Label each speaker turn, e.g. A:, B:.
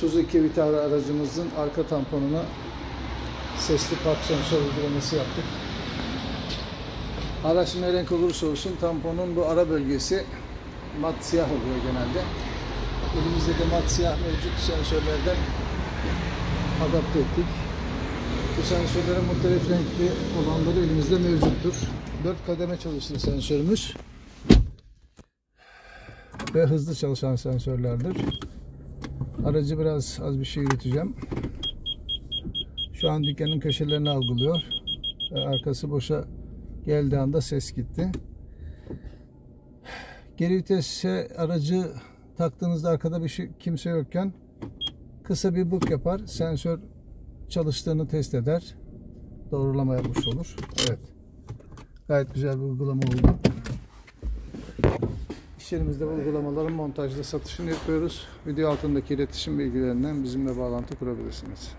A: Suzuki Vitara aracımızın arka tamponuna sesli park sensör uygulaması yaptık. Araç ne renk olursa olsun tamponun bu ara bölgesi mat siyah oluyor genelde. Elimizde de mat siyah mevcut sensörlerden adapte ettik. Bu sensörlerin muhtelif renkli olanları elimizde mevcuttur. 4 kademe çalışır sensörümüz. Ve hızlı çalışan sensörlerdir. Aracı biraz az bir şey yürüteceğim. Şu an dükkanın köşelerini algılıyor. Ve arkası boşa geldiği anda ses gitti. Geri vitese aracı taktığınızda arkada bir şey, kimse yokken kısa bir bık yapar. Sensör çalıştığını test eder. Doğrulama yapmış olur. Evet. Gayet güzel bir uygulama oldu. İş yerimizde bu uygulamaların montajda satışını yapıyoruz. Video altındaki iletişim bilgilerinden bizimle bağlantı kurabilirsiniz.